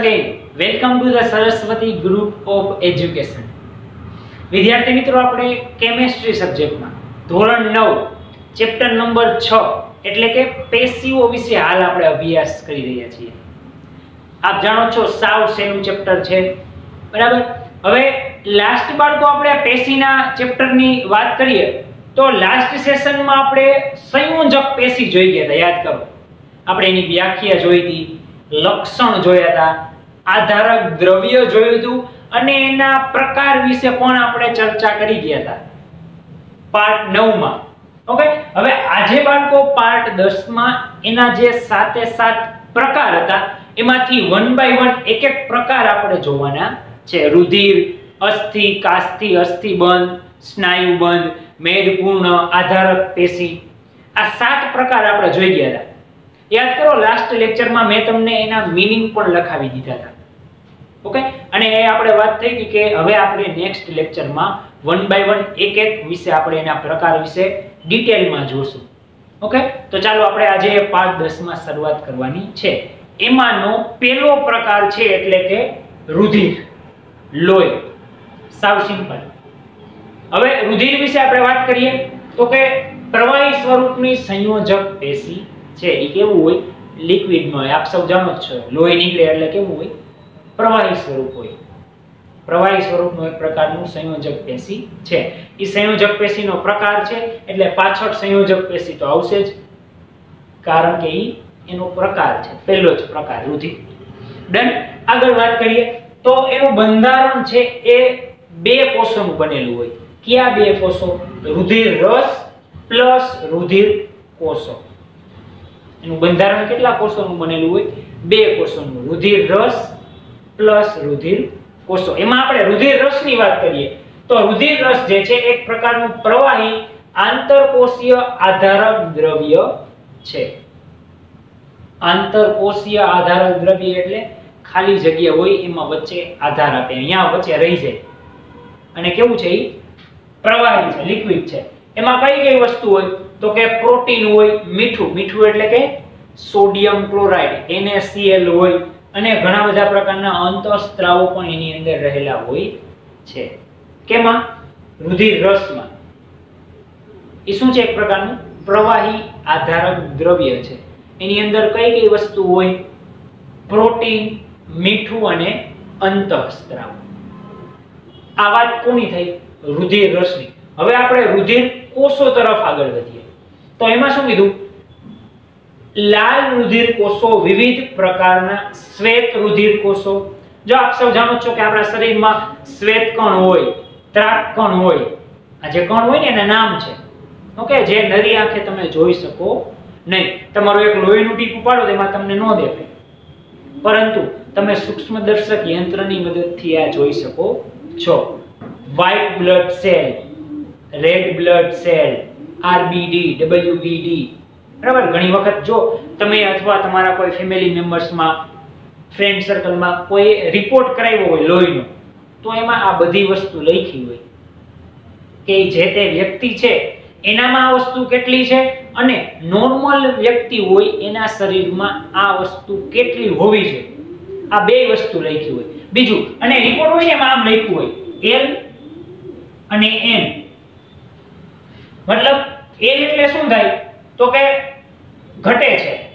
again. Welcome to the Saraswati Group of Education. વિદ્યાર્થી મિત્રો, આપણે કેમેસ્ટ્રી સબ્જેક્ટમાં ધોરણ નવ ચેપ્ટર નંબર છ, એટલે કે પેશીઓ વિશે હાલ આપણે અભ્યાસ કરી રહ્યા છીએ આપ જાણો છો, સાવ સહેલું ચેપ્ટર છે બરાબર હવે લાસ્ટ બાળકો આપણે પેશીના ચેપ્ટરની વાત કરીએ, તો લાસ્ટ સેશનમાં આપણે સંયોજક પેશી જોઈ ગયા હતા, યાદ કરો આપણે એની વ્યાખ્યા જોઈ હતી લક્ષણ જોયા હતા. આધારક દ્રવ્ય જોયું હતું અને એના પ્રકાર વિશે પણ આપણે ચર્ચા કરી ગયા હતા. પાર્ટ 9 માં ઓકે હવે આજે બાળકો પાર્ટ 10 માં એના જે સાતે સાત પ્રકાર હતા, એમાંથી વન બાય વન એક એક પ્રકાર આપણે જોવાના છે. રુધિર, અસ્થિ કાસ્થિ અસ્થિબંધ, સ્નાયુબંધ, મેદપૂર્ણ, આધારક પેશી. આ સાત પ્રકાર આપણે જોઈ ગયા હતા. યાદ કરો લાસ્ટ લેક્ચરમાં મેં તમને એના મીનિંગ પણ લખાવી દીધા હતા. ઓકે અને એ આપણે વાત થઈ ગઈ કે હવે આપણે નેક્સ્ટ લેક્ચરમાં વન બાય વન એક એક વિશે આપણે એના પ્રકાર વિશે ડિટેલમાં જોશું. ઓકે તો ચાલો આપણે આજે પાંચ દસમાં શરૂઆત કરવાની છે. એમાંનો પહેલો પ્રકાર છે એટલે કે રુધિર, લોહી, સાવ સિમ્પલ. હવે રુધિર વિશે આપણે વાત કરીએ. તો કે પ્રવાહી સ્વરૂપની સંયોજક પેશી છે, એ કેવું હોય? લિક્વિડમાં હોય આપ સૌ જાણો જ છો. લોહી નીકળે એટલે કેવું હોય? પ્રવાહી સ્વરૂપ હોય. પ્રવાહી સ્વરૂપનું એક પ્રકારનું સંયોજક પેશી છે. એ સંયોજક પેશીનો પ્રકાર છે, એટલે પાછળ સંયોજક પેશી તો આવશે જ. કારણ કે એ એનો પ્રકાર છે, પહેલો જ પ્રકાર, રુધિર. ડન આગળ વાત કરીએ, તો એનું બંધારણ છે, એ બે કોષોનું બનેલું હોય. કયા બે કોષો? રુધિર રસ પ્લસ રુધિર કોષો. એનું બંધારણ કેટલા કોષોનું બનેલું હોય? બે કોષોનું. રુધિર રસ પ્લસ રુધિર કોષો. એમાં આપણે રુધિર રસની વાત કરીએ તો રુધિર રસ જે છે એક પ્રકારનું પ્રવાહી આંતરકોષીય આધારક દ્રવ્ય છે. આંતરકોષીય આધારક દ્રવ્ય એટલે ખાલી જગ્યા હોય એમાં વચ્ચે આધાર આપે. અહીંયા વચ્ચે રહી જાય. અને કેવું છે એ પ્રવાહી છે લિક્વિડ છે. એમાં કઈ કઈ વસ્તુ હોય? તો કે પ્રોટીન હોય, મીઠું. મીઠું એટલે કે સોડિયમ ક્લોરાઇડ NaCl હોય. અને ઘણા બધા પ્રકારના અંતઃસ્ત્રાવો પણ એની અંદર રહેલા હોય છે. કેમાં? રુધિર રસમાં એ શું છે એક પ્રકારનું? પ્રવાહી આધારક દ્રવ્ય છે. એની અંદર કઈ કઈ વસ્તુ હોય? પ્રોટીન, મીઠું અને અંતઃસ્ત્રાવ. આ વાત કોની થઈ? રુધિર રસની હવે આપણે રુધિર કોષો તરફ આગળ વધીએ. તો એમાં શું કીધું? લાલ રુધિર કોષો વિવિધ પ્રકારના શ્વેત રુધિર કોષો. જો આપ સૌ જાણો છો કે આપણા શરીરમાં શ્વેત કણ હોય ત્રાક કણ હોય, આ જે કણ હોય ને એના નામ છે. ઓકે, જે નરી આંખે તમે જોઈ શકો નહીં. તમારું એક લોહીનું ટીપું પાડો એમાં તમને ન દેખાય. પરંતુ તમે સૂક્ષ્મદર્શક યંત્રની મદદથી આ જોઈ શકો છો. White blood cell red blood cell RBD WBD બરાબર? ઘણી વખત જો તમે અથવા તમારા કોઈ ફેમિલી મેમ્બર્સમાં ફ્રેન્ડ સર્કલમાં કોઈ રિપોર્ટ કરાવ્યો હોય લોહીનો, તો એમાં આ બધી વસ્તુ લખી હોય કે જે તે વ્યક્તિ છે, એનામાં આ વસ્તુ કેટલી છે અને નોર્મલ વ્યક્તિ હોય એના શરીરમાં આ વસ્તુ કેટલી હોવી છે. આ બે વસ્તુ લખી હોય. બીજું, અને રિપોર્ટ હોય ને એમાં આમ લખ્યું હોય એલ અને એન મતલબ એલ એટલે શું થાય? તો કે ઘટે છે.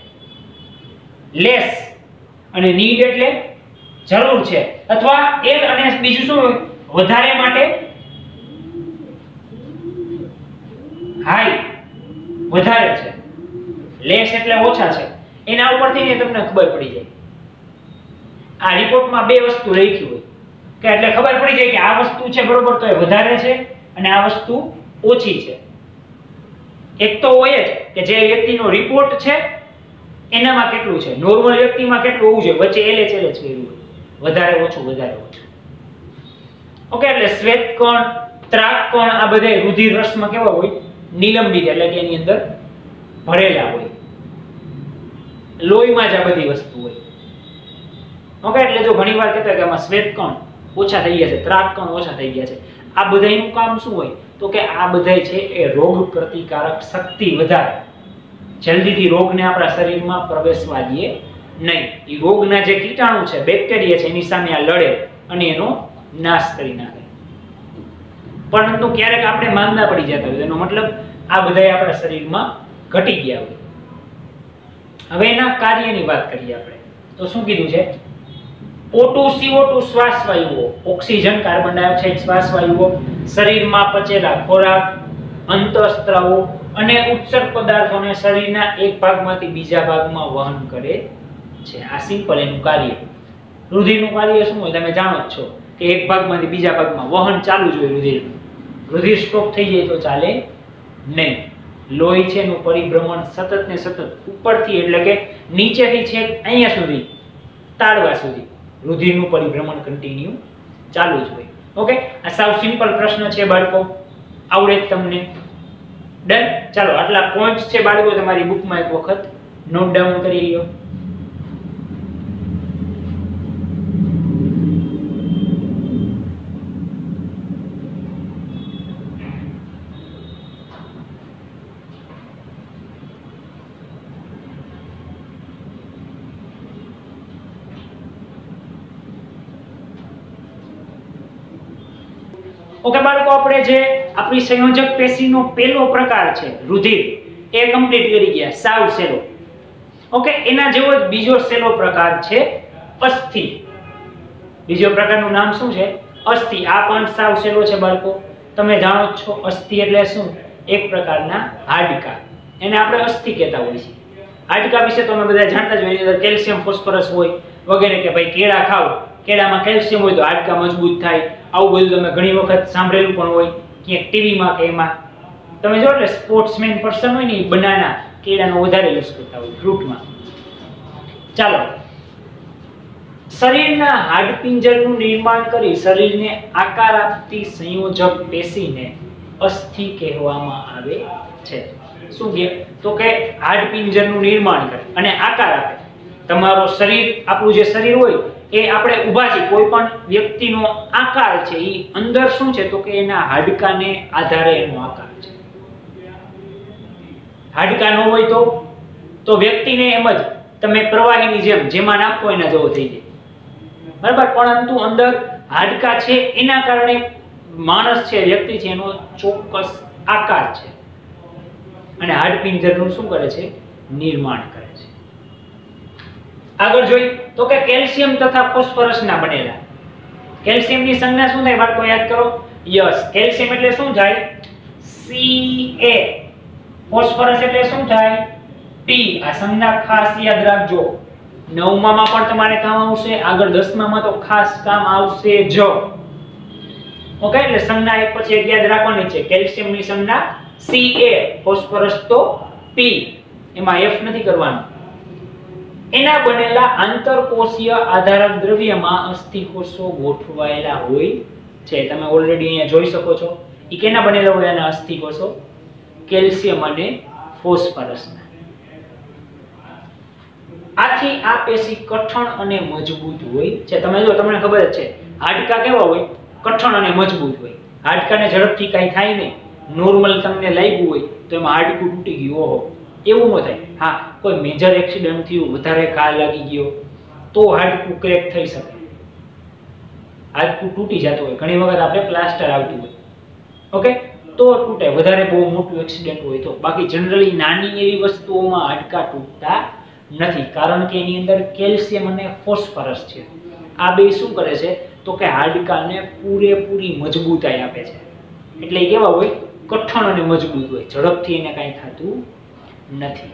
લેસ અને નીડ એટલે જરૂર છે. અથવા એલ અને બીજું શું? વધારે માટે હાઈ, વધારે છે. લેસ એટલે ઓછા છે. એના ઉપરથી તમને ખબર પડી જાય. આ રિપોર્ટમાં બે વસ્તુ લખી હોય. કે એટલે ખબર પડી જાય કે આ વસ્તુ છે બરોબર, તો એ વધારે છે અને આ વસ્તુ ઓછી છે. એક તો હોય જ કે જે વ્યક્તિનો રિપોર્ટ છે, એનામાં કેટલું છે? નોર્મલ વ્યક્તિમાં કેટલું હોવું જોઈએ? વચ્ચે એલએચ એલએચ કર્યું હોય. વધારે ઓછું વધારે ઓછું. ઓકે એટલે શ્વેત કોણ, ત્રાક કોણ, આ બધા રુધિર રસમાં કેવા હોય? નિલંબિત, એટલે કે એની અંદર ભરેલા હોય. લોહીમાં જ આ બધી વસ્તુ હોય. ઓકે એટલે જો ઘણીવાર કહેતા કે આમાં શ્વેત કોણ ઓછા થઈ ગયા છે, ત્રાક કોણ ઓછા થઈ ગયા છે. આ બધાયનું કામ શું હોય? તો કે આ બધાય છે એ રોગ પ્રતિકારક શક્તિ વધારે. જલ્દીથી રોગને આપણા શરીરમાં પ્રવેશવા દઈએ નહીં. એ રોગના જે કીટાણુ છે, બેક્ટેરિયા છે, એની સામે આ લડે અને એનો નાશ કરી નાખે. પરંતુ ક્યારેક આપણે માંદા પડી જતા હોય એનો મતલબ આ બધા આપણા શરીરમાં ઘટી ગયા હોય. હવે એના કાર્યની વાત કરીએ આપણે. તો શું કીધું છે? O2 CO2 શ્વાસ વાયુઓ ઓક્સિજન, કાર્બન ડાયોક્સાઇડ શ્વાસ વાયુઓ શરીરમાં પચેલા ખોરાક, અંતઃસ્ત્રાવો અને ઉત્સર્ગ પદાર્થોને શરીરના એક ભાગમાંથી બીજા ભાગમાં વહન કરે છે. આ સિમ્પલ એનું કાર્ય. રુધિરનું કાર્ય શું હોય? તમે જાણો જ છો કે એક ભાગમાંથી બીજા ભાગમાં વહન ચાલુ જ હોય રુધિરનું. રુધિર સ્ટોપ થઈ જાય તો ચાલે નહીં. લોહી છે એનું પરિભ્રમણ સતત ને સતત ઉપરથી એટલે કે નીચેથી છેક અહીંયા સુધી તાળવા સુધી. રુધિરનું પરિભ્રમણ કન્ટિન્યુ ચાલુ જ હોય. ઓકે આ સાવ સિમ્પલ પ્રશ્ન છે બાળકો. આવડે તમને. ડન ચાલો, આટલા પોઈન્ટ છે બાળકો, તમારી બુકમાં એક વખત. નોટ ડાઉન કરી લ્યો. ઓકે, બાળકો, આપણે જે આપણી સંયોજક પેશીનો પહેલો પ્રકાર છે, રુધિર, એ કમ્પ્લીટ કરી ગયા, સાવ સેલો. ઓકે, એના જેવો જ બીજો સેલો પ્રકાર છે, અસ્થિ. બીજો પ્રકારનું નામ શું છે? અસ્થિ. આ પણ સાવ સેલો છે, બાળકો. તમે જાણો છો, અસ્થિ એટલે શું? એક પ્રકારના હાડકા. એને આપણે અસ્થિ કહેતા હોઈએ છીએ. હાડકા વિશે તમે બધા જાણતા જ હોય કેલ્શિયમ, ફોસ્ફરસ હોય વગેરે કે ભાઈ કેળા ખાવ કેળામાં કેલ્શિયમ હોય તો હાડકા મજબૂત થાય. આવું બધું તમે ઘણી વખત સાંભળેલું પણ હોય ક્યાંક ટીવીમાં કે એમાં. તમે જો એટલે સ્પોર્ટ્સમેન પર્સન હોય ને એ બનાના કેળાનો વધારે યુઝ કરતા હોય ફ્રૂટમાં ચાલો. શરીરના હાડપિંજરનું નિર્માણ કરી શરીરને આકાર આપતી સંયોજક પેશીને અસ્થિ કહેવામાં આવે છે. શું કે? તો કે હાડપિંજરનું નિર્માણ કરે અને આકાર આપે. તમારો શરીર, આપણું જે શરીર હોય એ આપણે ઊભા છીએ. કોઈ પણ વ્યક્તિનો આકાર છે એ અંદર શું છે? તો કે એના હાડકાને આધારે એનો આકાર છે. હાડકા ન હોય તો તો વ્યક્તિને એમ જ તમે પ્રવાહીની જેમ, જેમાં નાખો એના જેવો થઈ જાય. બરાબર? પરંતુ અંદર હાડકા છે, એના કારણે માણસ છે, વ્યક્તિ છે, એનો ચોક્કસ આકાર છે. અને હાડપિંજરનું શું કરે છે? નિર્માણ કરે છે. આગળ જોઈ, તો કે કેલ્શિયમ તથા ફોસ્ફરસના બનેલા. કેલ્શિયમની સંજ્ઞા શું થાય? બાળકો યાદ કરો. યસ, કેલ્શિયમ એટલે શું થાય? Ca. ફોસ્ફરસ એટલે શું થાય? P. આ સંજ્ઞા ખાસ યાદ રાખજો. નવમામાં પણ તમારે કામ આવશે, આગળ દસમામાં તો ખાસ કામ આવશે જ. ઓકે, એટલે સંજ્ઞા એક પછી એક યાદ રાખવાની છે. કેલ્શિયમની સંજ્ઞા Ca, ફોસ્ફરસ તો P. એમાં F નથી કરવાનું. એના બનેલા આંતરકોષીય આધારક દ્રવ્યમાં અસ્થિકોષો ગોઠવાયેલા હોય છે. તમે ઓલરેડી અહીંયા જોઈ શકો છો. એ કેના બનેલા હોય? એના અસ્થિકોષો. કેલ્શિયમ અને ફોસ્ફરસના. આથી આ પેશી કઠણ અને મજબૂત હોય છે. તમે જો, તમને ખબર જ છે. હાડકા કેવા હોય? કઠણ અને મજબૂત હોય. હાડકાને ઝડપથી કાંઈ થાય નહીં. નોર્મલ તમને લાગ્યું હોય તો એમાં હાડકું તૂટી ગયું. ઓહો. એવું ન થાય. હા, કોઈ મેજર એક્સિડન્ટ થયું, વધારે ઘા લાગી ગયો, તો હાડકું ક્રેક થઈ શકે. હાડકું તૂટી જતું હોય. ઘણી વખત આપણે પ્લાસ્ટર આવતું હોય. ઓકે તો તૂટે. વધારે બહુ મોટું એક્સિડન્ટ હોય તો. બાકી જનરલી નાની એવી વસ્તુઓમાં હાડકા તૂટતા નથી. કારણ કે એની અંદર કેલ્શિયમ અને ફોસ્ફરસ છે. આ બે શું કરે છે? તો કે હાડકાને પૂરેપૂરી મજબૂતાઈ આપે છે. એટલે કેવા હોય? કઠણ અને મજબૂત હોય. ઝડપથી એને કાંઈ થતું નથી.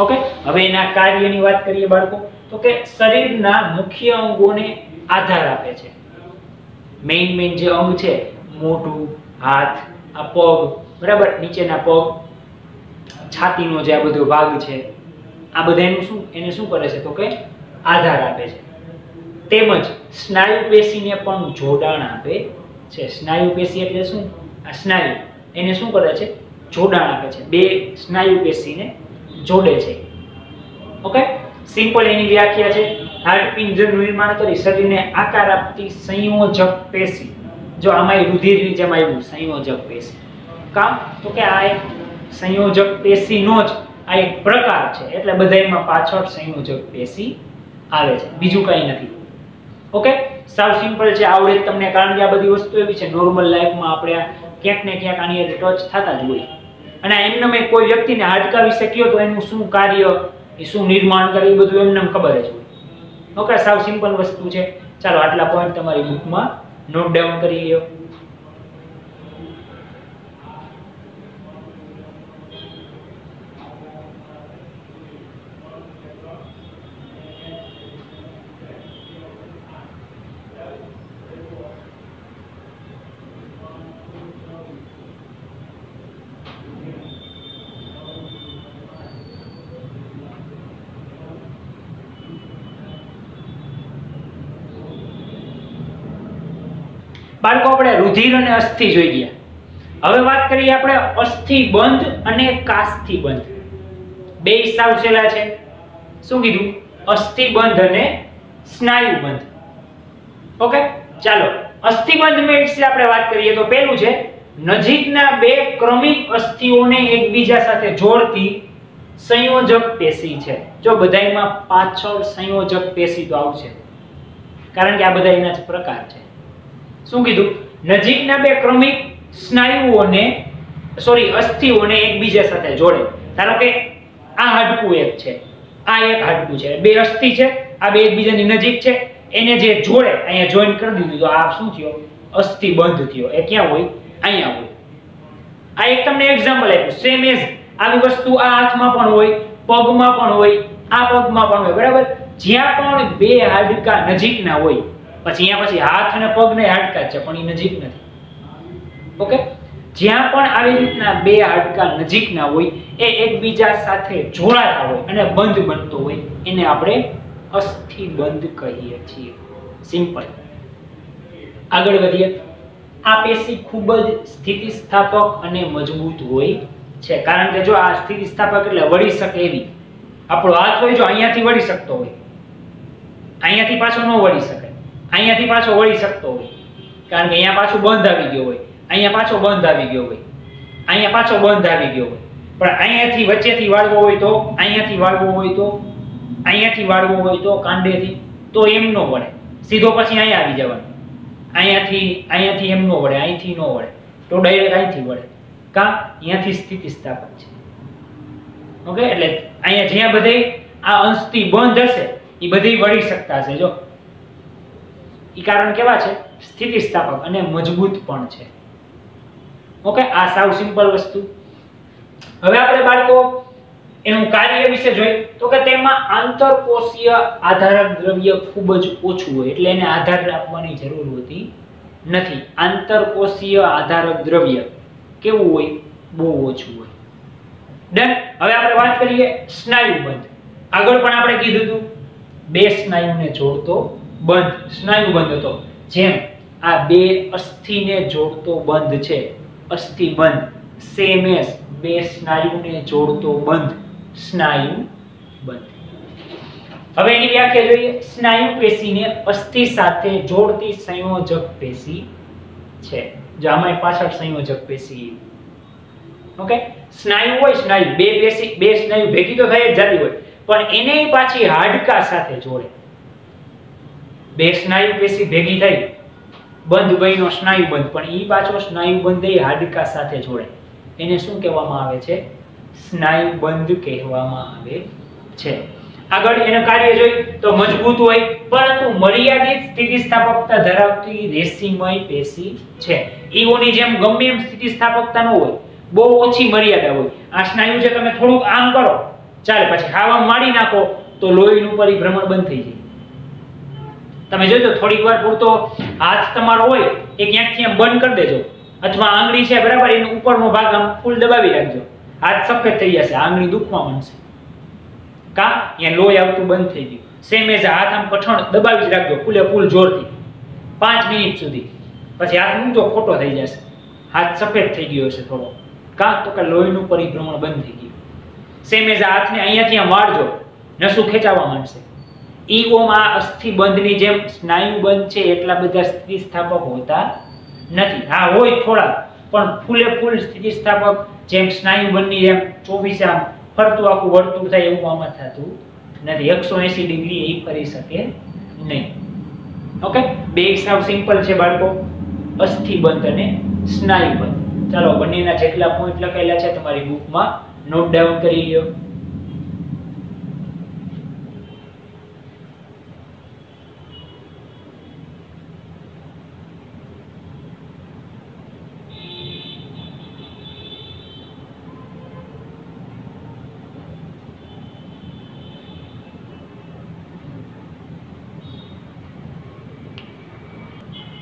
ઓકે હવે એના કાર્યની વાત કરીએ બાળકો, તો કે શરીરના મુખ્ય અંગોને આધાર આપે છે. મેઇન મેઇન જે અંગ છે, મોઢું, હાથ, આ પગ, બરાબર? નીચેના પગ, છાતીનો જે આ બધો ભાગ છે, આ બધા એનું શું, એને શું કરે છે? તો કે આધાર આપે છે. તેમજ સ્નાયુ પેશીને પણ જોડાણ આપે છે. સ્નાયુ પેશી એટલે શું? આ સ્નાયુ. એને શું કરે છે? જોડાણ આપે છે. બે સ્નાયુ પેશીને જોડે છે. ઓકે? સિમ્પલ એની વ્યાખ્યા છે. હાડપિંજરનું નિર્માણ કરી શરીરને આકાર આપતી સંયોજક પેશી. જો આમાં રુધિરની જેમ આવ્યું, સંયોજક પેશી. કામ? તો કે આ એક સંયોજક પેશીનો જ આ એક પ્રકાર છે. એટલે બધામાં પાછળ સંયોજક પેશી આવે છે. બીજું કંઈ નથી. ઓકે? સાવ સિમ્પલ છે. આવડે તમને. કારણ કે આ બધી વસ્તુ એવી છે. નોર્મલ લાઈફમાં આપણે ક્યાંક ને ક્યાંક આની ટચ થતા જ હોય. અને એમને મેં કોઈ વ્યક્તિને હાડકા વિશે કહ્યો તો એનું શું કાર્ય, એ શું નિર્માણ કરે, એ બધું એમને ખબર જ હોય. ઓકે સાવ સિમ્પલ વસ્તુ છે. ચાલો, આટલા પોઈન્ટ તમારી બુકમાં નોટ ડાઉન કરી લ્યો. બાળકો આપણે રુધિર અને અસ્થિ જોઈ ગયા. હવે વાત કરીએ આપણે અસ્થિ બંધ અને કાસ્થિ બંધ. બે સાવ છેલ્લા છે. શું કીધું? અસ્થિ બંધ અને સ્નાયુ બંધ. ઓકે, ચાલો. અસ્થિ બંધ વિશે આપણે વાત કરીએ તો પહેલું છે, નજીકના બે ક્રમિક અસ્થિઓને એકબીજા સાથે જોડતી સંયોજક પેશી છે. જો બધામાં પાછળ સંયોજક પેશી તો આવશે. કારણ કે આ બધા એના જ પ્રકાર છે. શું કીધું? નજીકના બે ક્રમિક સ્નાયુઓને સોરી અસ્થિઓને એકબીજા સાથે જોડે. ધારો કે આ હાડકું એક છે, આ એક હાડકું છે, બે અસ્થિ છે, આ બે એકબીજાની નજીક છે, એને જે જોડે અહીંયા જોઈન કરી દીધું તો આ શું થયો? અસ્થિ બંધ થયો. એ ક્યાં હોય? અહીંયા હોય. આ એક તમને એક્ઝામ્પલ આપ્યું. સેમ એઝ આવી વસ્તુ આ હાથમાં પણ હોય, પગમાં પણ હોય, આ પગમાં પણ હોય, બરાબર? જ્યાં પણ બે હાડકા નજીકના હોય પછી અહીંયા પછી હાથ અને પગ ને હાડકા છે, પણ એ નજીક નથી. ઓકે? જ્યાં પણ આવી રીતના બે હાડકા નજીકના હોય, એ એકબીજા સાથે જોડાતા હોય અને બંધ બનતો હોય, એને આપણે અસ્થિ બંધ કહીએ છીએ. સિમ્પલ આગળ વધીએ. આ પેશી ખૂબ જ સ્થિતિસ્થાપક અને મજબૂત હોય છે. કારણ કે જો આ સ્થિતિસ્થાપક એટલે વળી શકે એવી. આપણો હાથ હોય જો અહીંયાથી વળી શકતો હોય. અહીંયાથી પાછો ન વળી શકે. અહીંયાથી પાછો વળી શકતો હોય. કારણ કે અહીંયા પાછું બંધ આવી ગયો હોય. અહીંયા પાછો બંધ આવી ગયો હોય. અહીંયા પાછો બંધ આવી ગયો હોય. પણ અહીંયાથી વચ્ચેથી વાળવો હોય તો, અહીંયાથી વાળવો હોય તો, અહીંયાથી વાળવો હોય તો, કાંડેથી, તો એમ ન વળે. સીધો પછી અહીંયા આવી જવાનું. અહીંયાથી અહીંયાથી એમ ન વળે, અહીંથી ન વળે. તો ડાયરેક્ટ અહીંથી વળે. કા? અહીંયાથી સ્થિતિ સ્થાપક છે. ઓકે? એટલે અહીંયા જ્યાં બધે આ અંશથી બંધ હશે, એ બધી વળી શકતા હશે. જો ઈ કારણ કેવા છે? સ્થિતિસ્થાપક અને મજબૂત પણ છે. ઓકે, આ સાવ સિમ્પલ વસ્તુ. હવે આપણે બાળકો એનું કાર્ય વિશે જોઈએ. તો કે તેમાં આંતરકોષીય આધારક દ્રવ્ય ખૂબ જ ઓછું હોય, એટલે એને આધાર આપવાની જરૂર હોતી નથી. આંતરકોષીય આધારક દ્રવ્ય કેવું હોય? બહુ ઓછું હોય. ડન હવે આપણે વાત કરીએ સ્નાયુ બંધ આગળ પણ આપણે કીધું હતું. બે સ્નાયુને જોડતો બંધ, સ્નાયુ બંધ હતો. જેમ આ બે અસ્થિને જોડતો બંધ છે, અસ્થિ બંધ. સેમ એસ બે સ્નાયુને જોડતો બંધ, સ્નાયુ બંધ. હવે એની વ્યાખ્યા જોઈએ. સ્નાયુ પેશીને અસ્થિ સાથે જોડતી સંયોજક પેશી છે. જો આમાં પાછળ સંયોજક પેશી. ઓકે સ્નાયુ હોય સ્નાયુ. બે પેશી, બે સ્નાયુ ભેગી તો થઈ જ જતી હોય. પણ એને પાછી હાડકા સાથે જોડે. બે સ્નાયુ પેશી ભેગી થઈ, બંધ બન્યો સ્નાયુ બંધ. પણ એ પાછો સ્નાયુ બંધ એ હાડકા સાથે જોડે એને શું કહેવામાં આવે છે? સ્નાયુ બંધ કહેવામાં આવે છે. આગળ એનું કાર્ય જોઈ, તો મજબૂત હોય, પરંતુ મર્યાદિત સ્થિતિસ્થાપકતા ધરાવતી રેશીમય પેશી છે. ઈઓની જેમ ગમે એમ સ્થિતિસ્થાપકતા ન હોય, બહુ ઓછી મર્યાદા હોય. આ સ્નાયુ જે તમે થોડુંક આમ કરો, ચાલે, પછી હાવા મારી નાખો, તો લોહીનું પરિભ્રમણ બંધ થઈ જાય. તમે જોજો, થોડીક વાર પૂરતો હાથ તમારો હોય, એ ક્યાંકથી આમ બંધ કરી દેજો. અથવા આંગળી છે બરાબર, એનો ઉપરનો ભાગ આમ ફૂલ દબાવી રાખજો. હાથ સફેદ થઈ જશે આંગળી દુખવા માંડશે. કા? અહીંયા લોહી આવતું બંધ થઈ ગયું. સેમ એઝ હાથ આમ કઠણ દબાવી જ રાખજો, ફૂલે ફૂલ જોરથી. પાંચ મિનિટ સુધી. પછી હાથ ઊંચો ખોટો થઈ જશે. હાથ સફેદ થઈ ગયો હશે થોડો. કા? તો કે લોહીનું પરિભ્રમણ બંધ થઈ ગયું. સેમ એઝ હાથને અહીંયાથી આમ વાળજો. નસું ખેંચાવા માંડશે. ઈ ઓમ આ અસ્થિ બંધની જેમ સ્નાયુ બંધ છે એટલા બધા સ્થિતિસ્થાપક હોતા નથી. હા, હોય થોડા, પણ ફૂલે ફૂલ સ્થિતિસ્થાપક જેમ સ્નાયુ બંધની જેમ ચોવીસ આમ ફરતું આખું વર્તુળ થાય એવું આમાં થતું નથી. એકસો એસી ડિગ્રી એ ફરી શકે નહીં. ઓકે? બે સાવ સિમ્પલ છે બાળકો. અસ્થિબંધ અને સ્નાયુબંધ. ચાલો, બંનેના જેટલા પોઈન્ટ લખેલા છે તમારી બુકમાં નોટ ડાઉન કરી લ્યો.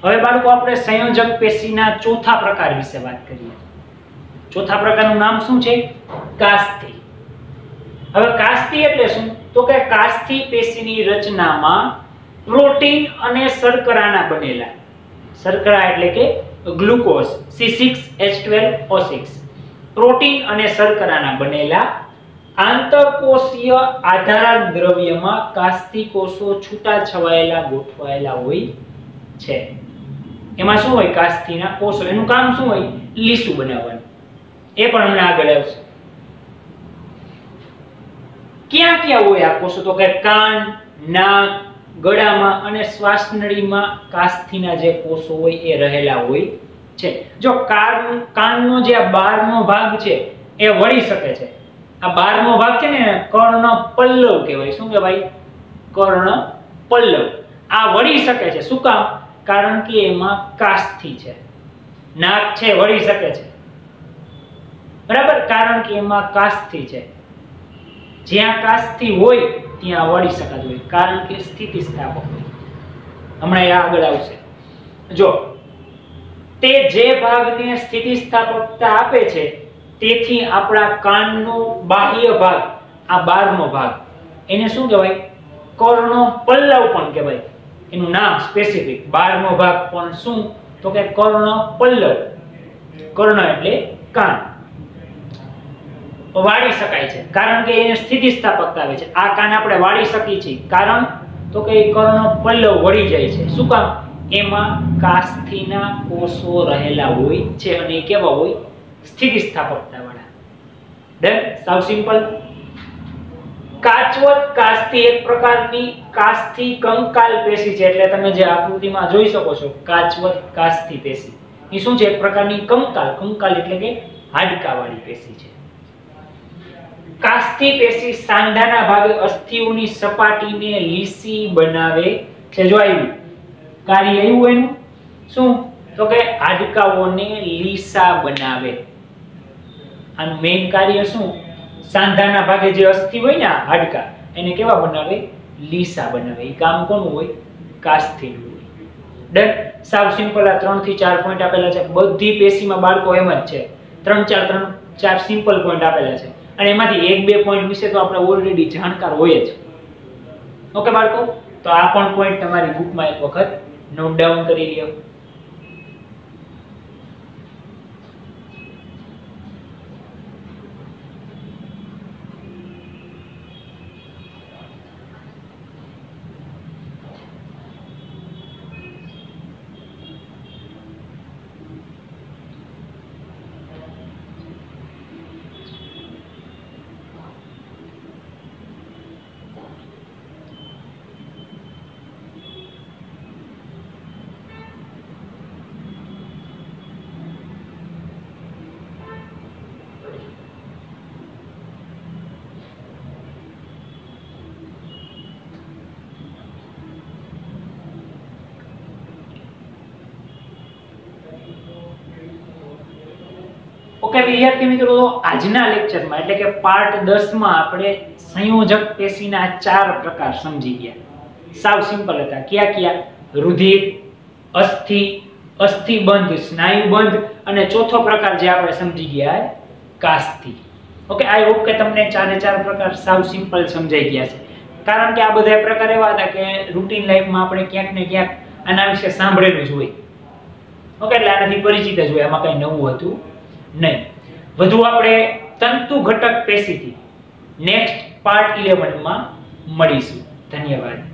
હવે બાળકો, આપણે સંયોજક પેશીના ચોથા પ્રકાર વિશે વાત કરીએ. ચોથા પ્રકારનું નામ શું છે? કાસ્થિ. હવે કાસ્થિ એટલે શું? તો કે કાસ્થિ પેશીની રચનામાં પ્રોટીન અને શર્કરાના બનેલા. શર્કરા એટલે કે ગ્લુકોઝ C6H12O6 પ્રોટીન અને શર્કરાના બનેલા આંતરકોષીય આધાર દ્રવ્યમાં કાસ્થિ કોષો છૂટા છવાયેલા ગોઠવાયેલા હોય છે. એમાં શું હોય? કાસ્થીના કોષો. એનું કામ શું હોય? લીસું બનાવવાનું. એ પણ હમણાં આગળ આવશે. ક્યાં ક્યાં હોય આ કોષો? તો કે કાન, નાક, ગળામાં અને શ્વાસનળીમાં કાસ્થીના જે કોષો હોય એ રહેલા હોય છે. જો કાન, કાનનો જે આ બારમો ભાગ છે, એ વળી શકે છે. આ બારમો ભાગ છે ને, કર્ણ પલ્લવ કહેવાય. શું કહેવાય? કર્ણ પલ્લવ. આ વળી શકે છે. શું કામ? કારણ કે એમાં કાસ્થી છે. નાક છે, વળી શકે છે. બરાબર? કારણ કે એમાં કાસ્થી છે. જ્યાં કાસ્થી હોય, ત્યાં વળી શકાતું હોય. કારણ કે સ્થિતિ સ્થાપક હોય. હમણાં એ આગળ આવશે. જો, તે જે ભાગને સ્થિતિ સ્થાપકતા આપે છે, તેથી આપણા કાનનો બાહ્ય ભાગ, આ બારમો ભાગ, એને શું કહેવાય? કર્ણો પલ્લવ પણ કહેવાય. એનું નામ સ્પેસિફિક બારમો ભાગ પણ શું? તો કે કર્ણ પલ્લવ. કર્ણ એટલે કાન. વાળી શકાય છે. કારણ કે એને સ્થિતિ સ્થાપકતા આવે છે. આ કાન આપણે વાળી શકીએ છીએ. કારણ તો કે કર્ણ પલ્લવ વળી જાય છે. શું કામ? એમાં કાસ્થીના કોષો રહેલા હોય છે અને એ કેવા હોય? સ્થિતિ સ્થાપકતા વાળા ડન સાવ સિમ્પલ કાચવત કાસ્તી એક પ્રકારની કાસ્થી કંકાલ પેશી છે એટલે તમે જે આકૃતિમાં જોઈ શકો છો કાચવત કાસ્તી પેશી. એ શું છે? એક પ્રકારની કંકાલ કંકાલ એટલે કે હાડકાવાળી પેશી છે. કાસ્તી પેશી સાંધાના ભાગે અસ્થિઓની સપાટીને લીસી બનાવે છે. જો આવ્યું કાર્ય આવ્યું એનું શું? તો કે હાડકાઓને લીસા બનાવે. આનું મેઇન કાર્ય શું? સાંધાના ભાગે જે અસ્થિ હોય ને હાડકા, એને કેવા બનાવે? લીસા બનાવે. એ કામ કોનું હોય? કાસ્થીનું હોય. ડન. સાવ સિમ્પલ આ 3 થી 4 પોઈન્ટ આપેલા છે. બધી પેશીમાં બાળકો એમ જ છે. ત્રણ, ચાર ત્રણ, ચાર સિમ્પલ પોઈન્ટ આપેલા છે. અને એમાંથી એક, બે પોઈન્ટ વિશે તો આપણે ઓલરેડી જાણકાર હોય જ. ઓકે બાળકો? તો આ પણ પોઈન્ટ તમારી બુકમાં એક વખત નોટ ડાઉન કરી લ્યો. ઓકે વિદ્યાર્થી મિત્રો આજના લેક્ચરમાં એટલે કે પાર્ટ 10 માં આપણે સંયોજક પેશીના ચાર પ્રકાર સમજી ગયા. સાવ સિમ્પલ હતા. કયા કયા? રુધિર, અસ્થિ, અસ્થિબંધ, સ્નાયુબંધ અને ચોથો પ્રકાર જે આપણે સમજી ગયા કાસ્થિ. ઓકે આઈ હોપ કે તમને ચારે ચાર પ્રકાર સાવ સિમ્પલ સમજાઈ ગયા છે. કારણ કે આ બધા પ્રકાર એવા હતા કે રૂટીન લાઈફમાં આપણે ક્યાંક ને ક્યાંક આના વિશે સાંભળેલું જ હોય. ઓકે, એટલે આનાથી પરિચિત જ હોય. આમાં કંઈ નવું હતું નહીં. વધુ આપણે તંતુ ઘટક પેશીથી નેક્સ્ટ પાર્ટ ઇલેવનમાં મળીશું. ધન્યવાદ.